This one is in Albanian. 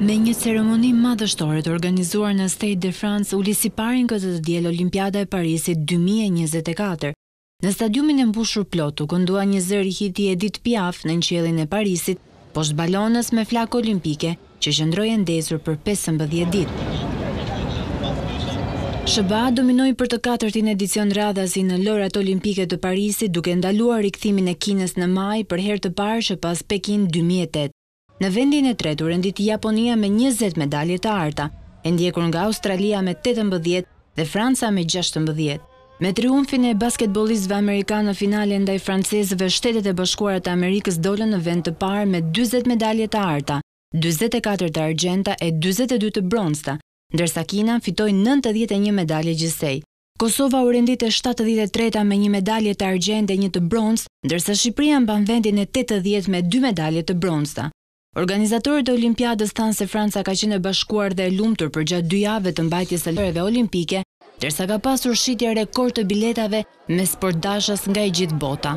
Me një ceremoni madhështore të organizuar në Stade de France uli siparin këtë të diel Olimpiada e Parisit dy mijë e njëzet e katër. Në stadiumin e mbushur plot u këndua njëzëri hiti i Edith Piaf nën qiellin e Parisit, poshtë balonës me flakë olimpike që qëndroi e ndezur për pesëmbëdhjetë ditë. SHBA dominoi për të katërtin edicion radhazi në Lojërat Olimpike të Parisit duke ndaluar rikthimin e Kinës në majë për herë të parë që pas Pekin dy mijë e tetë. Në vendin e tretë u rendit Japonia me njëzet medalje të arta, e ndjekur nga Australia me tetëmbëdhjetë dhe Franca me gjashtëmbëdhjetë. Me triumfin e basketbollistëve amerikanë në finale ndaj francezëve Shtetet e Bashkuara të Amerikës dolën në vend të parë me dyzet medalje të arta, dyzet e katër të argjendta e dyzet e dy të bronzta, ndërsa Kina fitoi nëntëdhjetë e një medalje gjithsej. Kosova u rendit e shtatëdhjetë e treta me një medalje të argjendtë e një të bronztë, ndërsa Shqipëria mban vendin e tetëdhjetë me dy medalje të bronzta. Organizatorët e Olimpiadës thanë se Franca ka qenë e bashkuar dhe e lumtur përgjatë dy javëve të mbajtjes së Lojërave Olimpike, ndërsa ka pasur shitje rekord të biletave me sportdashës nga e gjithë bota.